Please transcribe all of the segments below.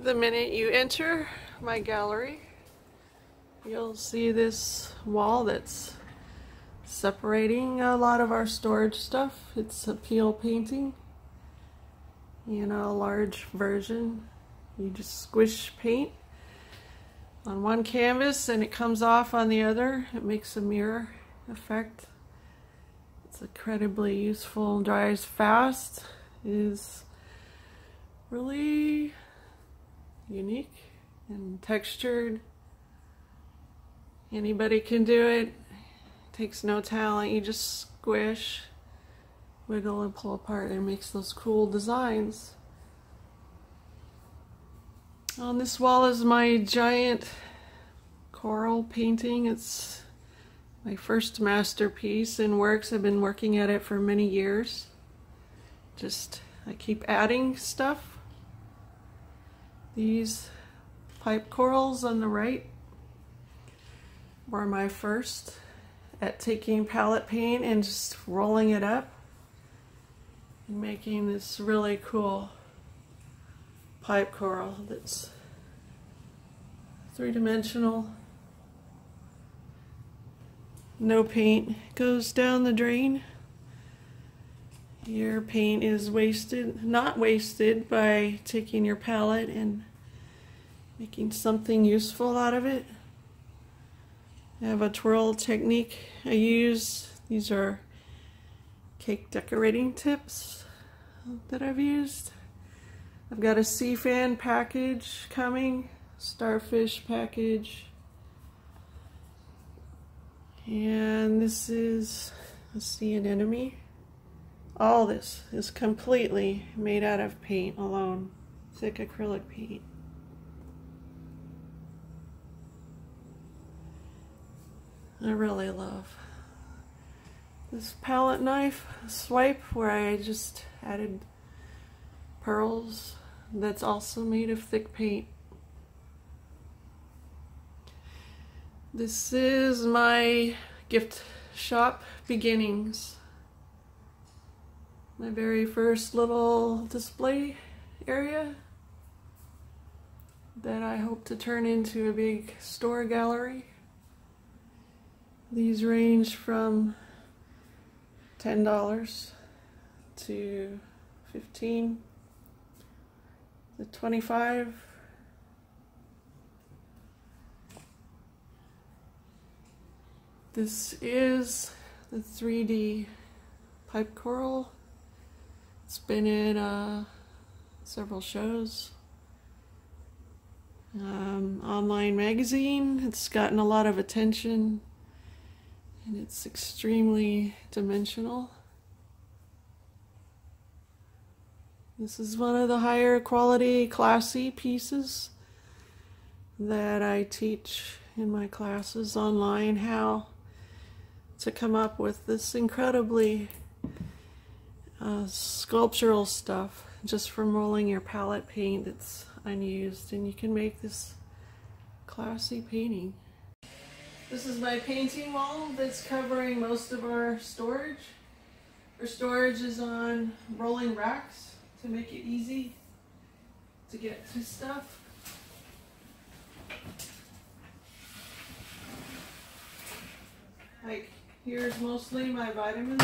The minute you enter my gallery, you'll see this wall that's separating a lot of our storage stuff. It's a peel painting in a large version. You just squish paint on one canvas and it comes off on the other. It makes a mirror effect. It's incredibly useful, dries fast, is really unique and textured. Anybody can do it. Takes no talent. You just squish, wiggle and pull apart and it makes those cool designs. On this wall is my giant coral painting. It's my first masterpiece in works. I've been working at it for many years. Just, I keep adding stuff these pipe corals on the right were my first at taking palette paint and just rolling it up and making this really cool pipe coral that's three-dimensional. No paint goes down the drain. Your paint is wasted, not wasted by taking your palette and making something useful out of it. I have a twirl technique I use. These are cake decorating tips that I've used. I've got a sea fan package coming, starfish package. And this is a sea anemone. All this is completely made out of paint alone, thick acrylic paint. I really love this palette knife swipe where I just added pearls that's also made of thick paint. This is my gift shop beginnings my very first little display area that I hope to turn into a big store gallery. These range from $10 to 15 to 25 This is the 3D pipe coral it's been in uh, several shows. Um, online magazine. It's gotten a lot of attention and it's extremely dimensional. This is one of the higher quality, classy pieces that I teach in my classes online how to come up with this incredibly uh, sculptural stuff just from rolling your palette paint that's unused and you can make this classy painting. This is my painting wall that's covering most of our storage. Our storage is on rolling racks to make it easy to get to stuff. Like here's mostly my vitamins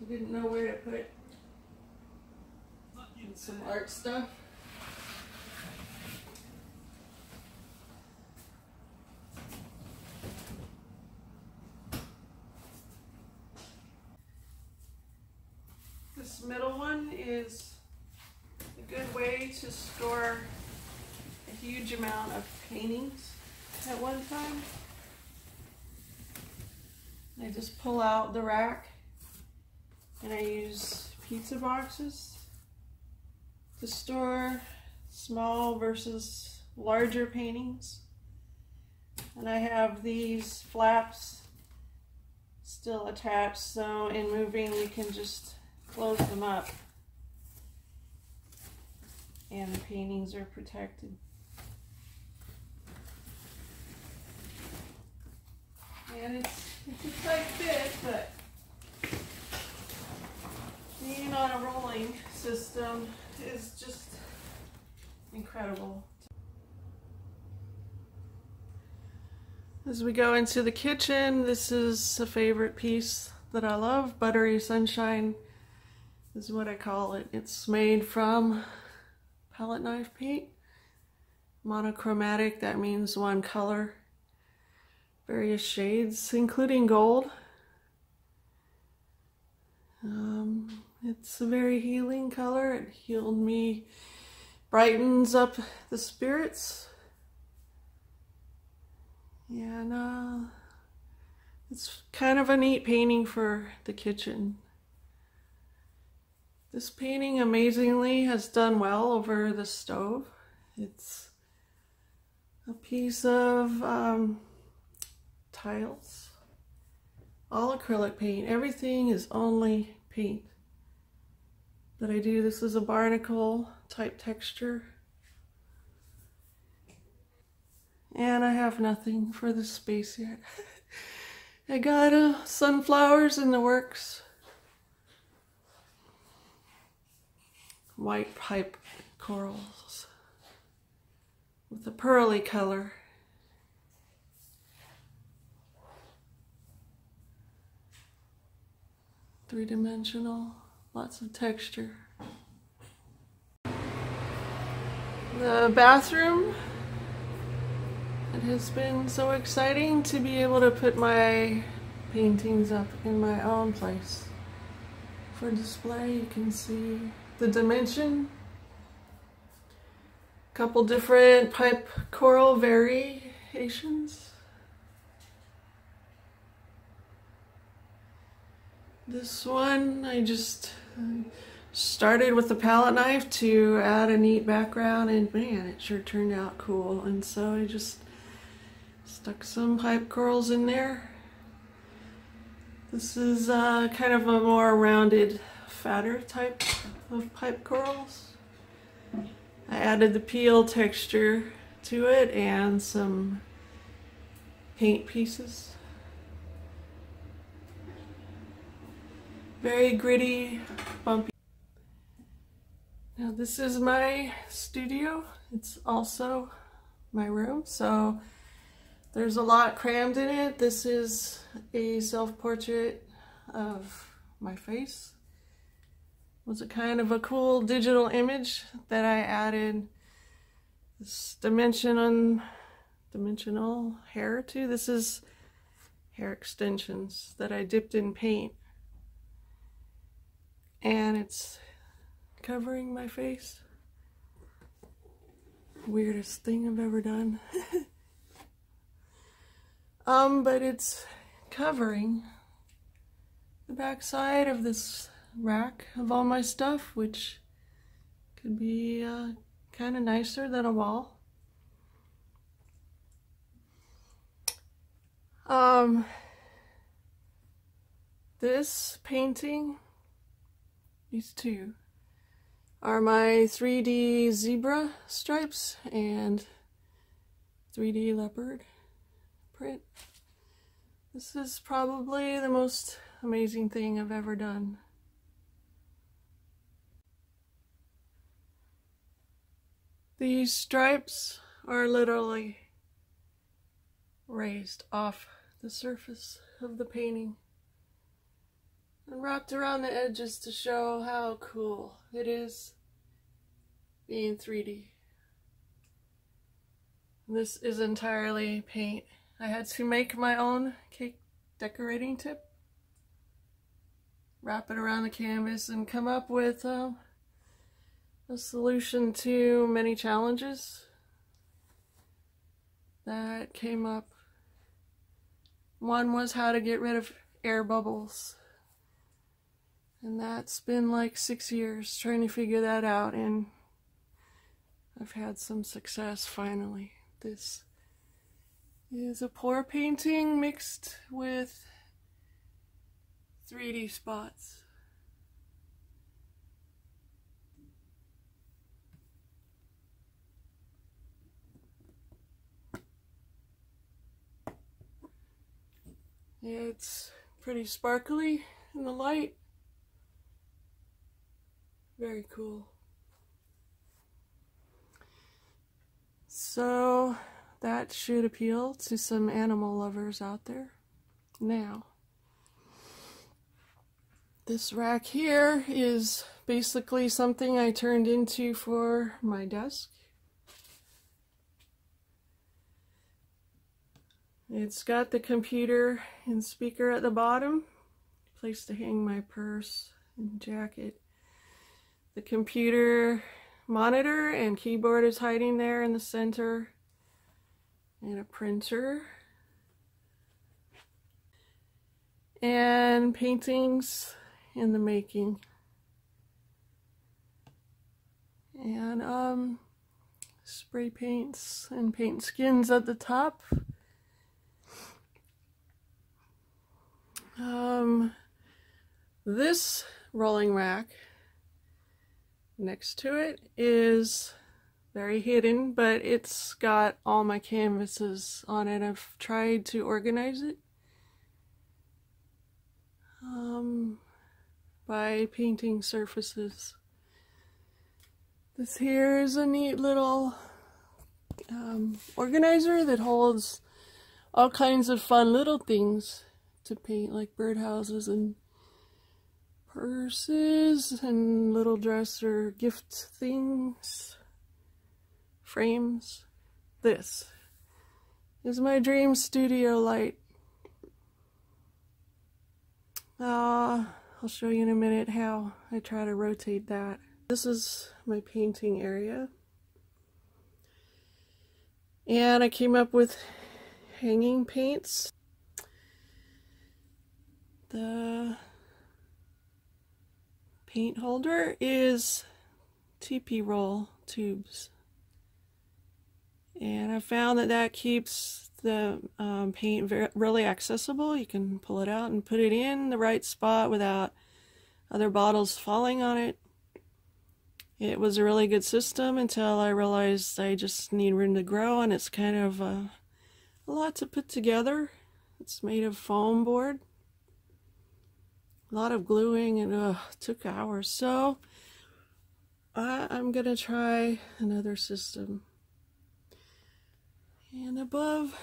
I didn't know where to put some art stuff. This middle one is a good way to store a huge amount of paintings at one time. I just pull out the rack and I use pizza boxes to store small versus larger paintings. And I have these flaps still attached, so in moving you can just close them up and the paintings are protected. And it's, it's a tight fit, but being on a rolling system is just incredible. As we go into the kitchen, this is a favorite piece that I love. Buttery Sunshine is what I call it. It's made from palette knife paint. Monochromatic, that means one color. Various shades, including gold. Um, it's a very healing color. It healed me, brightens up the spirits and uh, it's kind of a neat painting for the kitchen. This painting amazingly has done well over the stove. It's a piece of um, tiles, all acrylic paint. Everything is only paint that I do. This is a barnacle type texture. And I have nothing for the space yet. I got uh, sunflowers in the works. White pipe corals with a pearly color. Three-dimensional, lots of texture. The bathroom it has been so exciting to be able to put my paintings up in my own place. For display, you can see the dimension, couple different pipe coral variations. This one, I just started with the palette knife to add a neat background and man, it sure turned out cool. And so I just Stuck some pipe corals in there. This is uh, kind of a more rounded, fatter type of pipe corals. I added the peel texture to it and some paint pieces. Very gritty, bumpy. Now this is my studio. It's also my room, so there's a lot crammed in it. This is a self-portrait of my face. Was a kind of a cool digital image that I added this dimension on dimensional hair to. This is hair extensions that I dipped in paint. And it's covering my face. Weirdest thing I've ever done. Um, but it's covering the back side of this rack of all my stuff, which could be uh, kind of nicer than a wall. Um, this painting, these two, are my 3D zebra stripes and 3D leopard print. This is probably the most amazing thing I've ever done. These stripes are literally raised off the surface of the painting and wrapped around the edges to show how cool it is being 3D. This is entirely paint. I had to make my own cake decorating tip, wrap it around the canvas, and come up with um, a solution to many challenges that came up. One was how to get rid of air bubbles. And that's been like six years trying to figure that out, and I've had some success finally. This is a pour painting mixed with 3D spots. It's pretty sparkly in the light. Very cool. So that should appeal to some animal lovers out there. Now, this rack here is basically something I turned into for my desk. It's got the computer and speaker at the bottom, place to hang my purse and jacket. The computer monitor and keyboard is hiding there in the center. And a printer. And paintings in the making. And um spray paints and paint skins at the top um this rolling rack next to it is very hidden, but it's got all my canvases on it. I've tried to organize it um, by painting surfaces. This here is a neat little um, organizer that holds all kinds of fun little things to paint, like birdhouses and purses and little dresser gift things, frames. This is my dream studio light. Uh, I'll show you in a minute how I try to rotate that. This is my painting area. And I came up with hanging paints. The paint holder is TP roll tubes. And I found that that keeps the um, paint really accessible. You can pull it out and put it in the right spot without other bottles falling on it. It was a really good system until I realized I just need room to grow and it's kind of uh, a lot to put together. It's made of foam board lot of gluing and uh, took hours. So I, I'm going to try another system. And above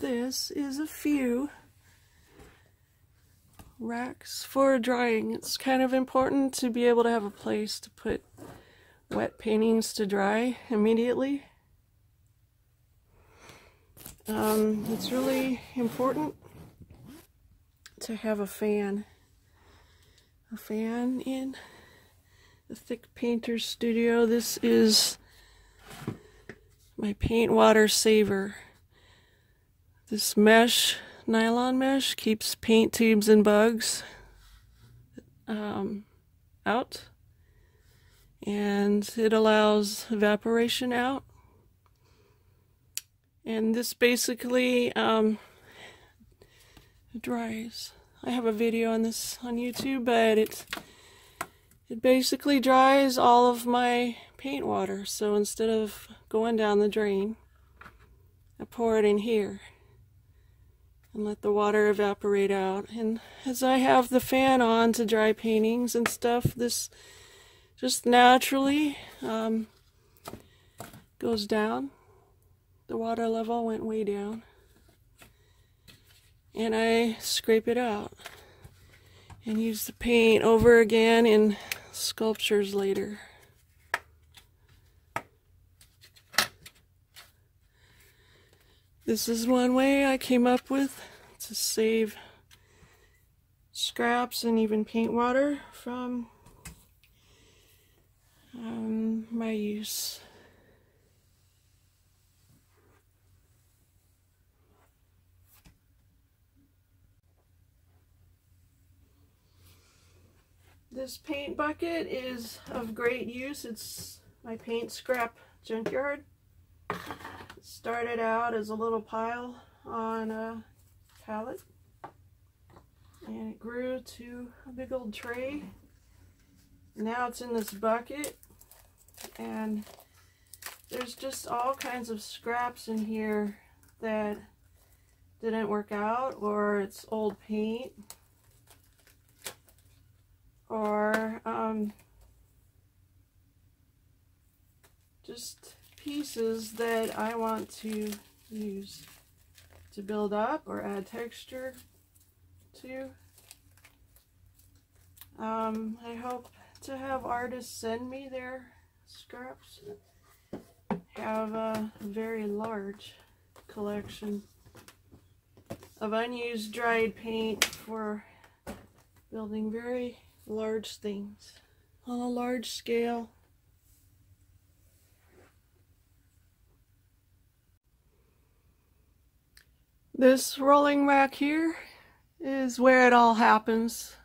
this is a few racks for drying. It's kind of important to be able to have a place to put wet paintings to dry immediately. Um, it's really important to have a fan. A fan in the Thick Painter's Studio. This is my paint water saver. This mesh, nylon mesh, keeps paint tubes and bugs um, out. And it allows evaporation out. And this basically um, dries. I have a video on this on YouTube, but it it basically dries all of my paint water. So instead of going down the drain, I pour it in here and let the water evaporate out. And as I have the fan on to dry paintings and stuff, this just naturally um, goes down. The water level went way down and I scrape it out and use the paint over again in sculptures later. This is one way I came up with to save scraps and even paint water from um, my use. This paint bucket is of great use. It's my paint scrap junkyard. It started out as a little pile on a pallet and it grew to a big old tray. Now it's in this bucket and there's just all kinds of scraps in here that didn't work out or it's old paint or um, just pieces that I want to use to build up or add texture to. Um, I hope to have artists send me their scraps. Have a very large collection of unused dried paint for building very large things on a large scale. This rolling rack here is where it all happens.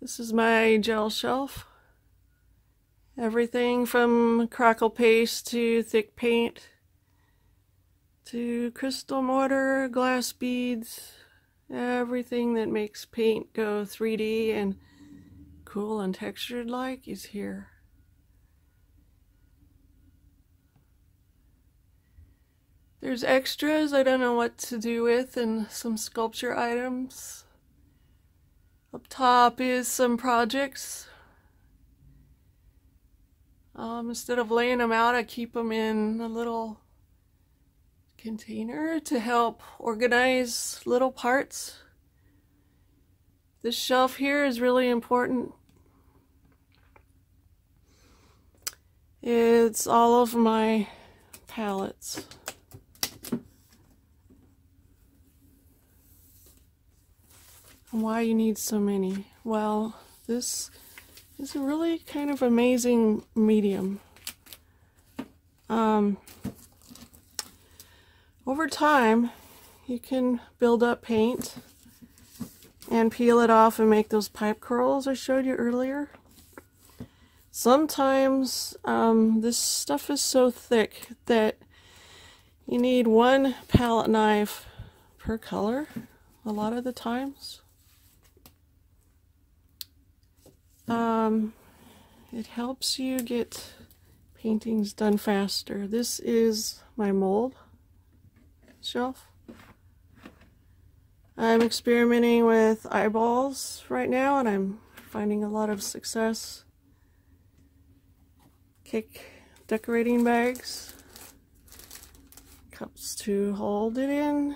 This is my gel shelf. Everything from crackle paste to thick paint to crystal mortar, glass beads, everything that makes paint go 3D and cool and textured like is here. There's extras I don't know what to do with and some sculpture items. Up top is some projects. Um, instead of laying them out, I keep them in a little container to help organize little parts. This shelf here is really important. It's all of my palettes. why you need so many? Well, this is a really kind of amazing medium. Um, over time, you can build up paint and peel it off and make those pipe corals I showed you earlier. Sometimes um, this stuff is so thick that you need one palette knife per color a lot of the times. Um, it helps you get paintings done faster. This is my mold shelf. I'm experimenting with eyeballs right now and I'm finding a lot of success. Cake decorating bags, cups to hold it in,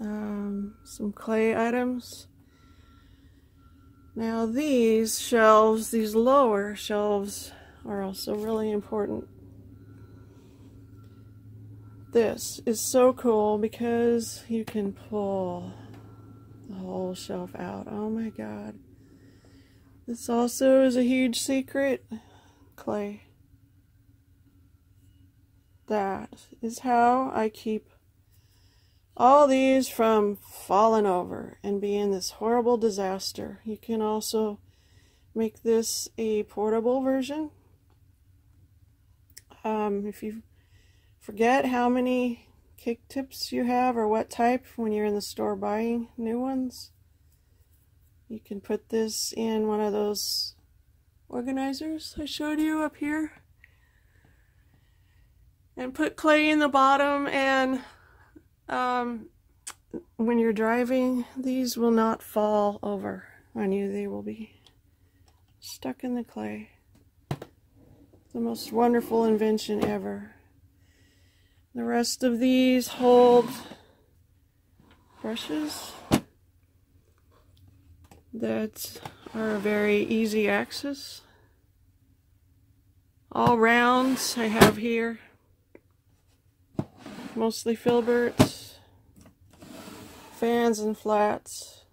um, some clay items, now these shelves, these lower shelves, are also really important. This is so cool because you can pull the whole shelf out. Oh my god. This also is a huge secret. Clay. That is how I keep all these from falling over and being this horrible disaster. You can also make this a portable version. Um, if you forget how many cake tips you have or what type when you're in the store buying new ones, you can put this in one of those organizers I showed you up here and put clay in the bottom and um, when you're driving, these will not fall over on you. They will be stuck in the clay. The most wonderful invention ever. The rest of these hold brushes that are very easy access. All rounds I have here mostly filberts, fans and flats.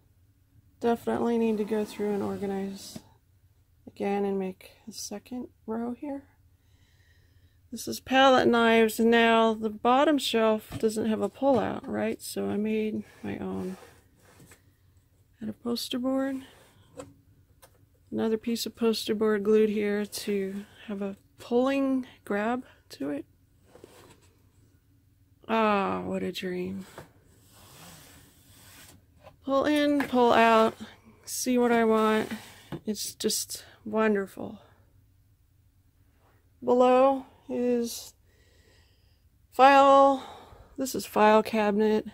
Definitely need to go through and organize again and make a second row here. This is palette knives and now the bottom shelf doesn't have a pull out, right? So I made my own. Had a poster board. Another piece of poster board glued here to have a pulling grab to it. Ah, oh, what a dream. Pull in, pull out, see what I want. It's just wonderful. Below is file. This is file cabinet.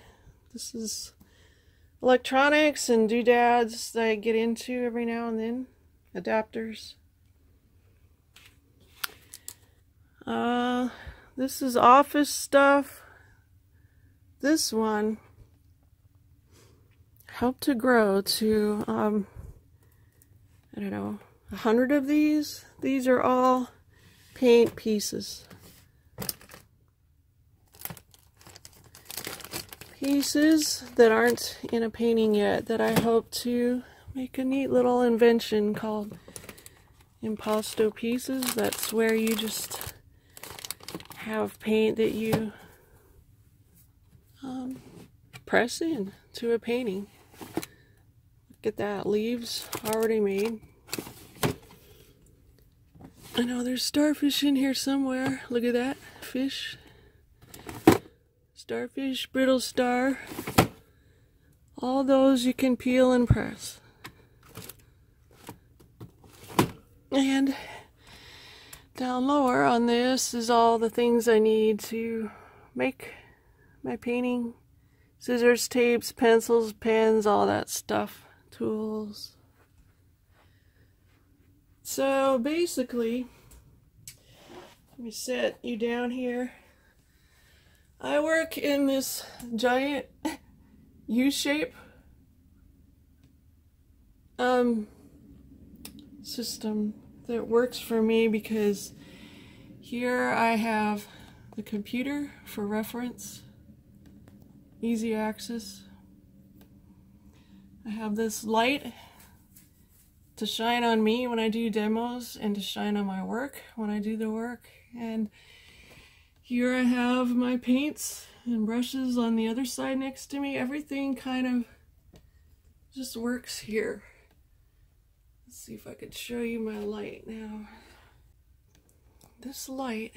This is electronics and doodads that I get into every now and then. Adapters. Uh, This is office stuff. This one helped to grow to, um, I don't know, a hundred of these. These are all paint pieces. Pieces that aren't in a painting yet that I hope to make a neat little invention called impasto pieces. That's where you just have paint that you um, press in to a painting. Look at that, leaves already made. I know there's starfish in here somewhere. Look at that, fish. Starfish, brittle star. All those you can peel and press. And down lower on this is all the things I need to make my painting. Scissors, tapes, pencils, pens, all that stuff. Tools. So basically, let me set you down here. I work in this giant U shape um, system that works for me because here I have the computer for reference, easy access. I have this light to shine on me when I do demos and to shine on my work when I do the work. And here I have my paints and brushes on the other side next to me. Everything kind of just works here. Let's see if I could show you my light now. This light,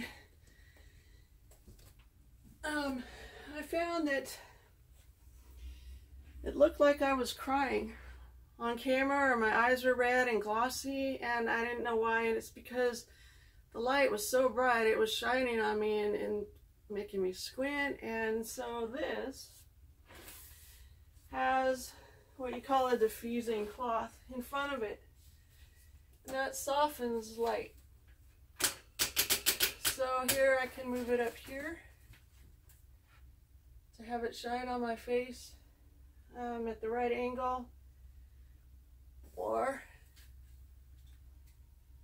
um, I found that it looked like I was crying on camera or my eyes were red and glossy and I didn't know why and it's because the light was so bright it was shining on me and, and making me squint and so this has what you call a diffusing cloth in front of it that softens light. So here I can move it up here to have it shine on my face um, at the right angle or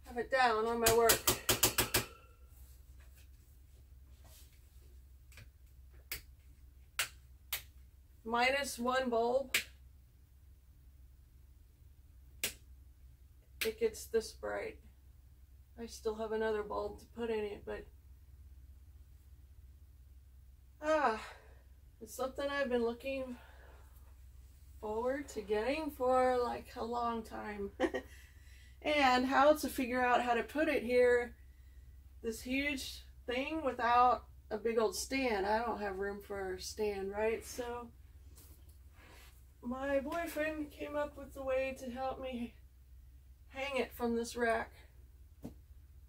have it down on my work. Minus one bulb it gets this bright. I still have another bulb to put in it, but ah, it's something I've been looking forward to getting for like a long time. and how to figure out how to put it here, this huge thing without a big old stand. I don't have room for a stand, right? So my boyfriend came up with a way to help me hang it from this rack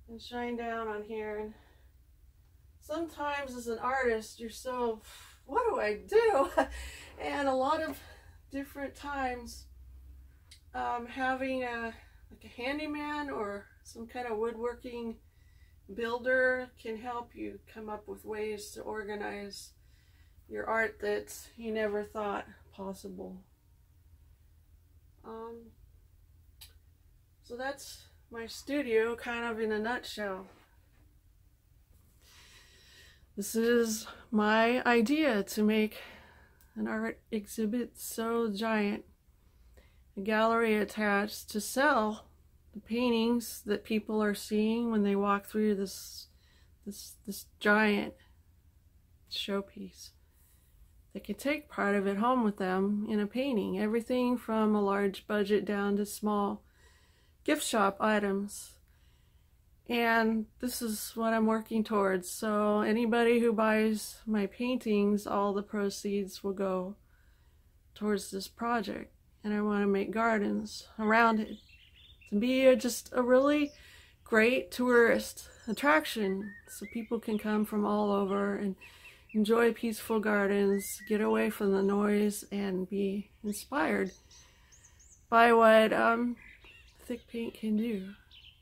and shine down on here. And sometimes as an artist, you're so, what do I do? and a lot of different times, um, having a, like a handyman or some kind of woodworking builder can help you come up with ways to organize your art that you never thought possible. Um, so that's my studio kind of in a nutshell. This is my idea to make an art exhibit so giant, a gallery attached to sell the paintings that people are seeing when they walk through this this this giant showpiece. They can take part of it home with them in a painting, everything from a large budget down to small gift shop items. And this is what I'm working towards. So anybody who buys my paintings, all the proceeds will go towards this project. And I want to make gardens around it to be a, just a really great tourist attraction so people can come from all over and enjoy peaceful gardens, get away from the noise, and be inspired by what um, thick paint can do.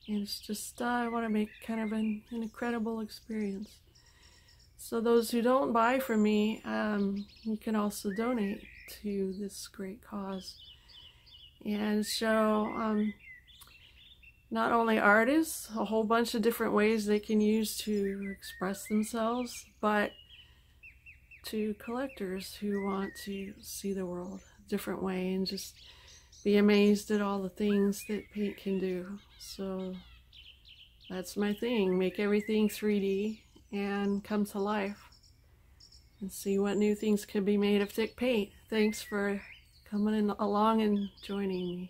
And it's just, uh, I want to make kind of an, an incredible experience. So those who don't buy from me, um, you can also donate to this great cause and show um, not only artists a whole bunch of different ways they can use to express themselves, but to collectors who want to see the world a different way and just be amazed at all the things that paint can do. So that's my thing, make everything 3D and come to life and see what new things can be made of thick paint. Thanks for coming along and joining me.